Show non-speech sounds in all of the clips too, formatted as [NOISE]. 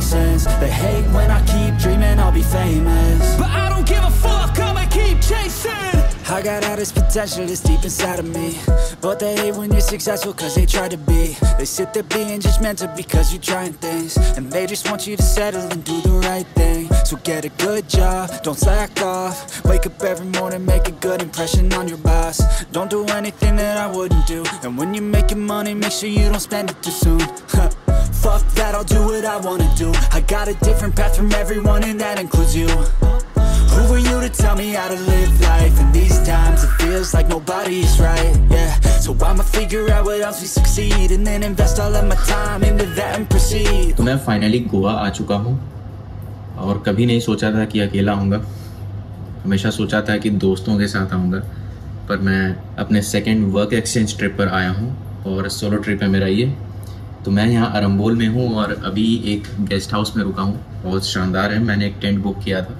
make sense. They hate when I keep dreaming I'll be famous. But I don't give a fuck, I'ma keep chasing. I got all this potential that's deep inside of me. But they hate when you're successful cause they try to be. They sit there being judgmental because you're trying things. And they just want you to settle and do the right thing. So get a good job, don't slack off. Wake up every morning, make a good impression on your boss. Don't do anything that I wouldn't do. And when you're making money, make sure you don't spend it too soon [LAUGHS] Fuck that, I'll do what I wanna do I got a different path from everyone and that includes you who are you to tell me how to live life? In these times it feels like nobody's right, yeah So I'ma figure out what else we succeed And then invest all of my time into that and proceed तो मैं finally Goa आ चुका हूँ और कभी नहीं सोचा था कि अकेला आऊँगा हमेशा सोचा था कि दोस्तों के साथ आऊँगा पर मैं अपने सेकेंड वर्क एक्सचेंज ट्रिप पर आया हूँ और सोलो ट्रिप है मेरा ये तो मैं यहाँ अरम्बोल में हूँ और अभी एक गेस्ट हाउस में रुका हूँ। बहुत शानदार है। मैंने एक टेंट बुक किया था।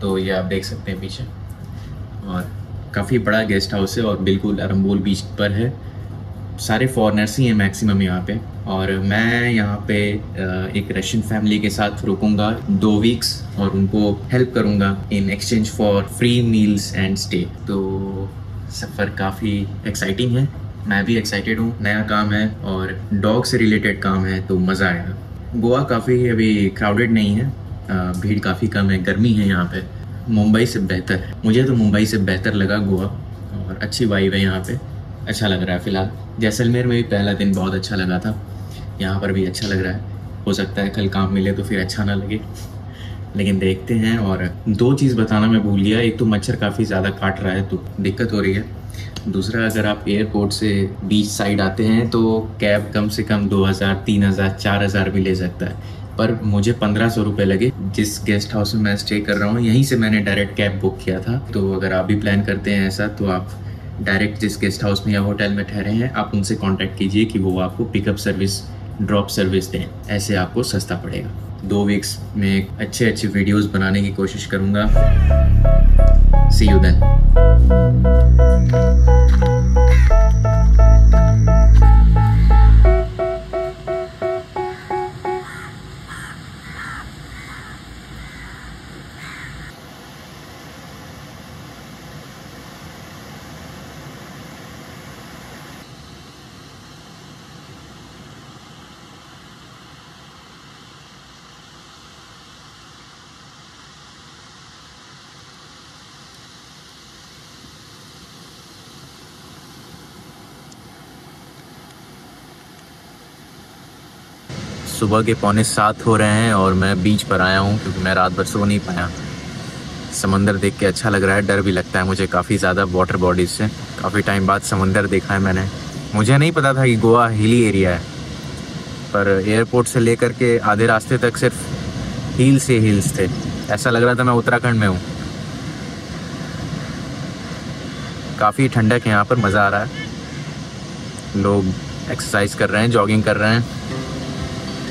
तो ये आप देख सकते हैं पीछे। और काफ़ी बड़ा गेस्ट हाउस है और बिल्कुल अरम्बोल बीच पर है। सारे फॉरनर्स ही हैं मैक्सिमम यहाँ पे। और मैं यहाँ पे एक रशियन फैमिली के साथ रुकूँगा दो वीक्स और उनको हेल्प करूँगा in exchange for free meals and stay तो सफ़र काफ़ी एक्साइटिंग है। मैं भी एक्साइटेड हूँ। नया काम है और डॉग से रिलेटेड काम है तो मज़ा आएगा। गोवा काफ़ी अभी क्राउडेड नहीं है। भीड़ काफ़ी कम है, गर्मी है यहाँ पे। मुंबई से बेहतर है। मुझे तो मुंबई से बेहतर लगा गोवा और अच्छी वाइब है यहाँ पे। अच्छा लग रहा है फ़िलहाल। जैसलमेर में भी पहला दिन बहुत अच्छा लगा था। यहाँ पर भी अच्छा लग रहा है। हो सकता है कल काम मिले तो फिर अच्छा ना लगे। लेकिन देखते हैं और दो चीज़ बताना मैं भूल गया। एक तो मच्छर काफ़ी ज़्यादा काट रहा है तो दिक्कत हो रही है। दूसरा अगर आप एयरपोर्ट से बीच साइड आते हैं तो कैब कम से कम 2000, 3000, 4000 भी ले सकता है। पर मुझे पंद्रह सौ रुपये लगे। जिस गेस्ट हाउस में मैं स्टे कर रहा हूँ यहीं से मैंने डायरेक्ट कैब बुक किया था। तो अगर आप भी प्लान करते हैं ऐसा तो आप डायरेक्ट जिस गेस्ट हाउस में या होटल में ठहरे हैं आप उनसे कॉन्टैक्ट कीजिए कि वो आपको पिकअप सर्विस ड्रॉप सर्विस दें। ऐसे आपको सस्ता पड़ेगा। दो वीक्स में अच्छे अच्छे वीडियोस बनाने की कोशिश करूँगा। सी यू देन सुबह के पौने सात हो रहे हैं और मैं बीच पर आया हूँ क्योंकि मैं रात भर सो नहीं पाया। समंदर देख के अच्छा लग रहा है, डर भी लगता है मुझे काफ़ी ज़्यादा वाटर बॉडीज से। काफ़ी टाइम बाद समंदर देखा है मैंने। मुझे नहीं पता था कि गोवा हिली एरिया है। पर एयरपोर्ट से लेकर के आधे रास्ते तक सिर्फ़ हिल से हिल्स थे। ऐसा लग रहा था मैं उत्तराखंड में हूँ। काफ़ी ठंडक है यहाँ पर, मज़ा आ रहा है। लोग एक्सरसाइज कर रहे हैं जॉगिंग कर रहे हैं।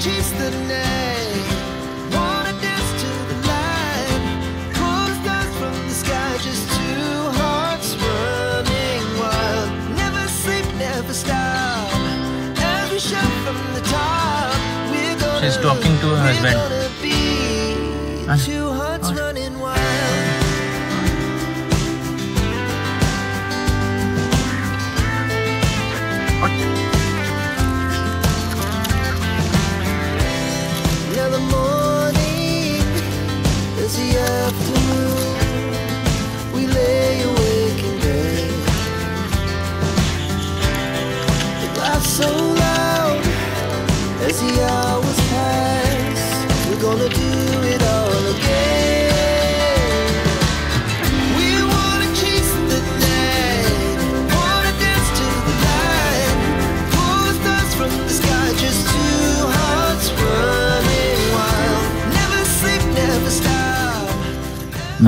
Chase the night, wanna dance to the light, pull stars from the sky, just two hearts running wild. Never sleep, never stop. As we shout from the top, we're gonna She's talking to her husband.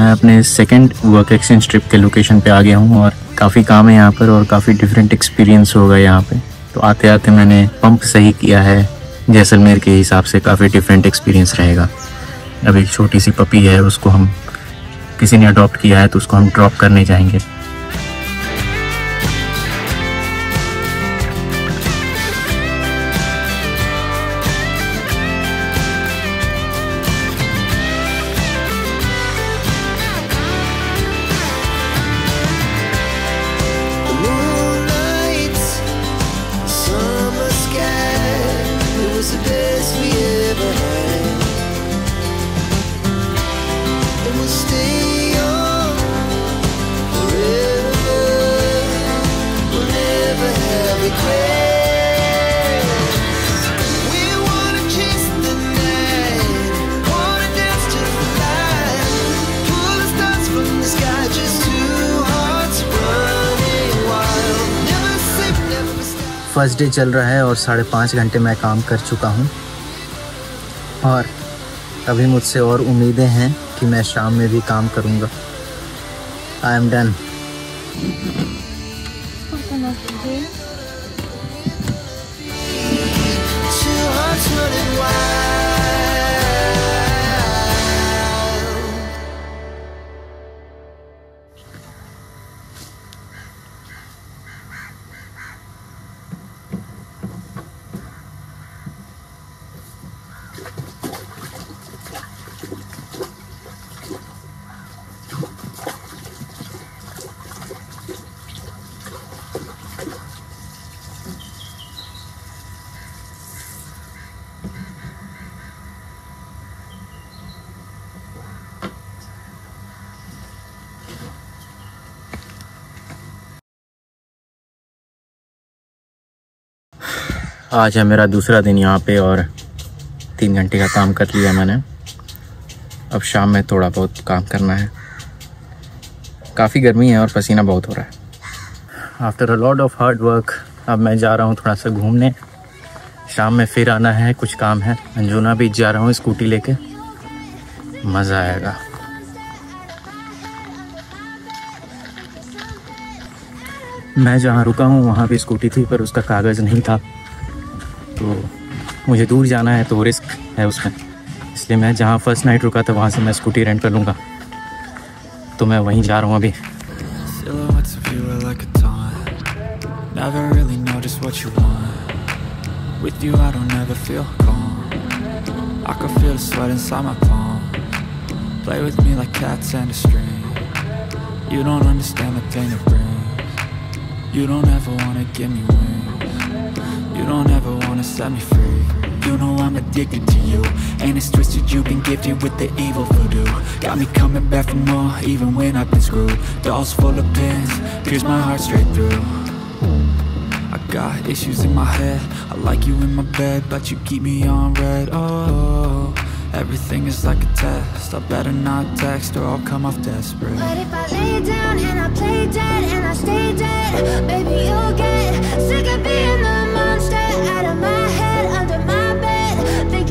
मैं अपने second work exchange trip के location पे आ गया हूँ और काफ़ी काम है यहाँ पर और काफ़ी डिफरेंट एक्सपीरियंस होगा यहाँ पे। तो आते आते मैंने पंप सही किया है, जैसलमेर के हिसाब से काफ़ी डिफरेंट एक्सपीरियंस रहेगा। अब एक छोटी सी पपी है, उसको हम किसी ने अडॉप्ट किया है तो उसको हम ड्रॉप करने जाएँगे। फ़र्स्ट डे चल रहा है और साढ़े पाँच घंटे मैं काम कर चुका हूँ। और अभी मुझसे और उम्मीदें हैं कि मैं शाम में भी काम करूँगा। I am done. आज है मेरा दूसरा दिन यहाँ पे और तीन घंटे का काम कर लिया मैंने। अब शाम में थोड़ा बहुत काम करना है। काफ़ी गर्मी है और पसीना बहुत हो रहा है। After a lot of hard work अब मैं जा रहा हूँ थोड़ा सा घूमने। शाम में फिर आना है, कुछ काम है। अंजुना बीच जा रहा हूँ स्कूटी लेके। मज़ा आएगा। मैं जहाँ रुका हूँ, वहाँ भी स्कूटी थी, पर उसका कागज़ नहीं था। तो मुझे दूर जाना है तो रिस्क है उसमें इसलिए मैं जहाँ फ़र्स्ट नाइट रुका था वहाँ से मैं स्कूटी रेंट कर लूँगा तो मैं वहीं जा रहा हूँ अभी. Never really know just what you want. With you, I don't ever feel calm. I can feel the sweat inside my palm. Play with me like cats and a string. You don't understand the pain it brings. You don't ever wanna give me wings. You don't ever wanna set me free. You know I'm addicted to you. And it's twisted, you've been gifted with the evil voodoo. Got me coming back for more, even when I've been screwed. Dolls full of pins, pierce my heart straight through. I got issues in my head. I like you in my bed, but you keep me on red. Oh, everything is like a test. I better not text or I'll come off desperate. But if I lay down and I play dead and I stay dead, baby, you'll get sick of being the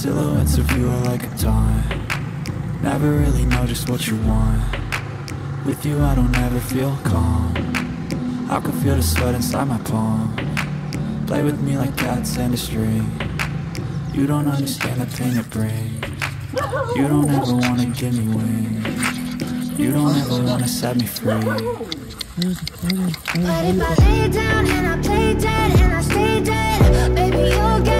Silhouettes of you are like a taunt. Never really know just what you want. With you I don't ever feel calm. I can feel the sweat inside my palm. Play with me like cats and a string. You don't understand the pain it brings. You don't ever wanna give me wings. You don't ever wanna set me free. But if I lay down and I play dead and I stay dead, baby, you'll get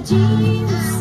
jeans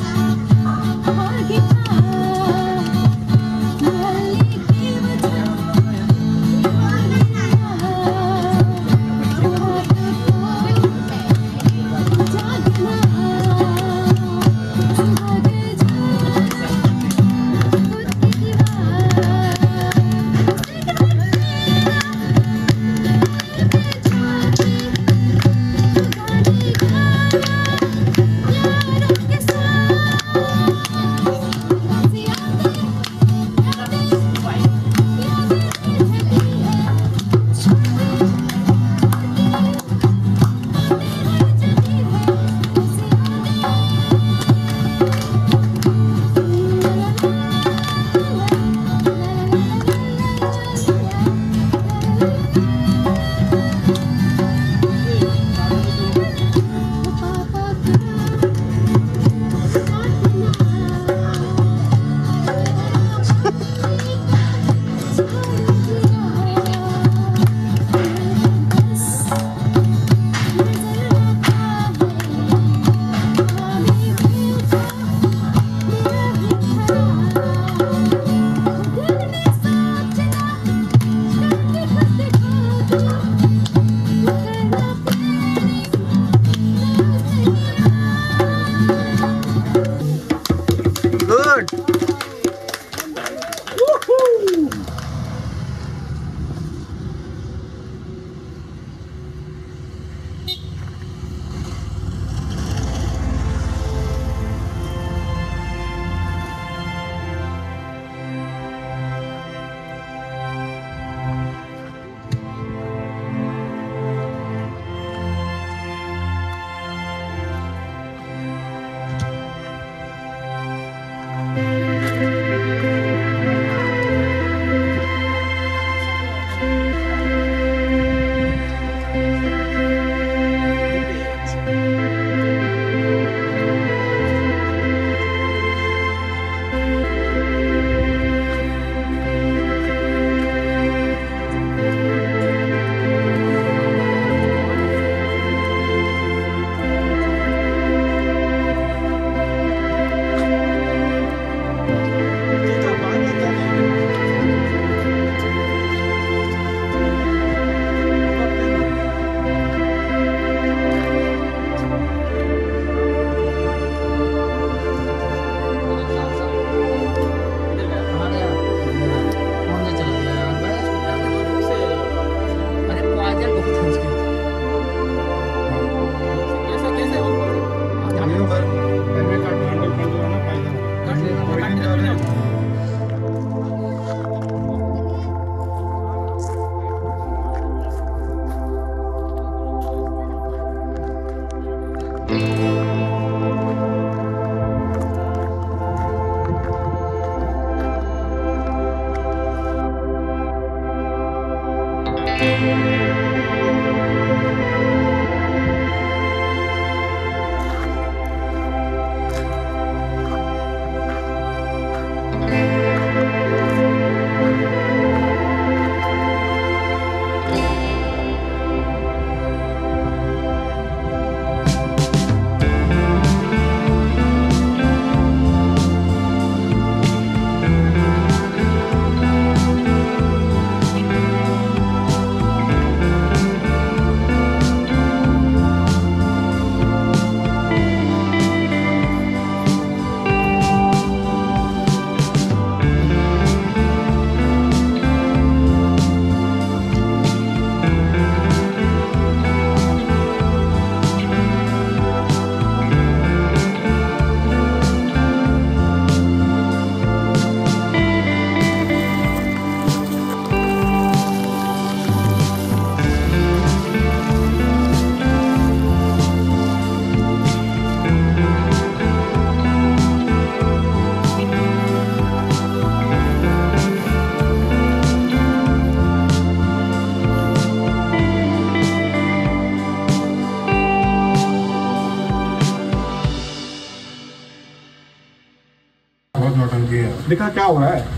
नौटंकी है दिखा क्या हो रहा है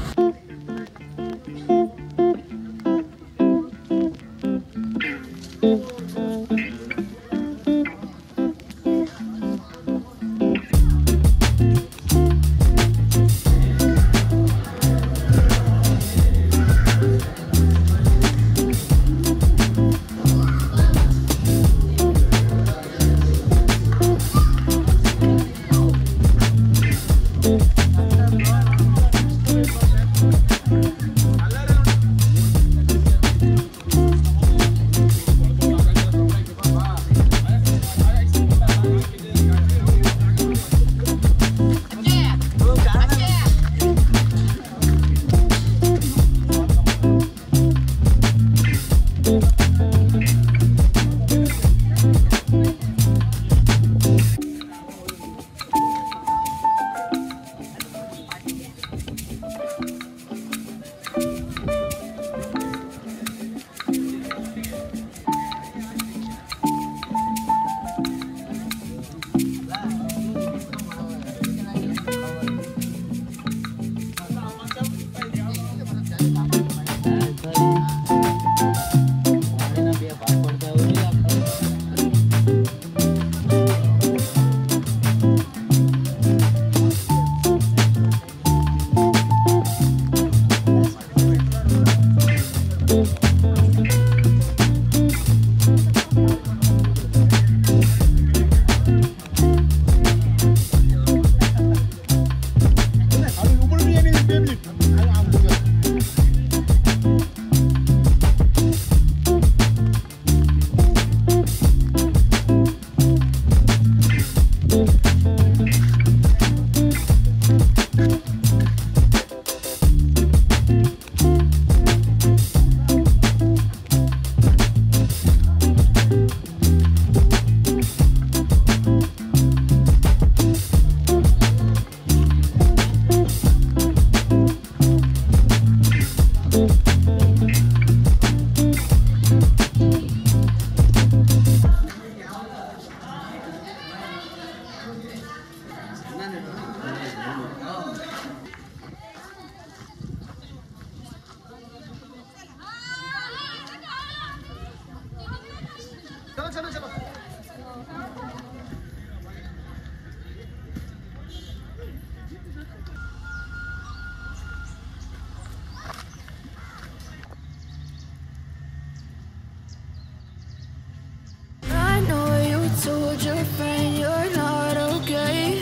told your friend you're not okay.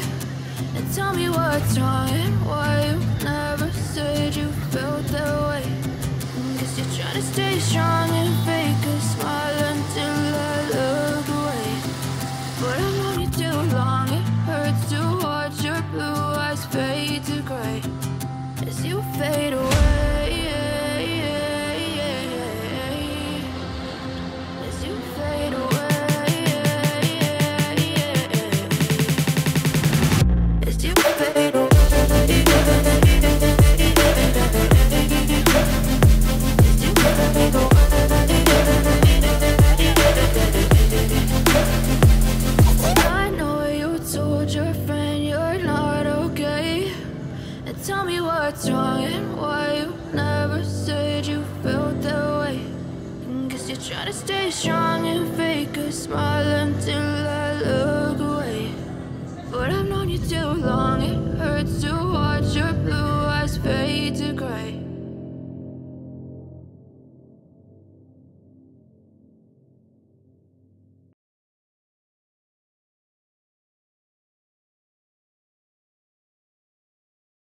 And tell me what's wrong.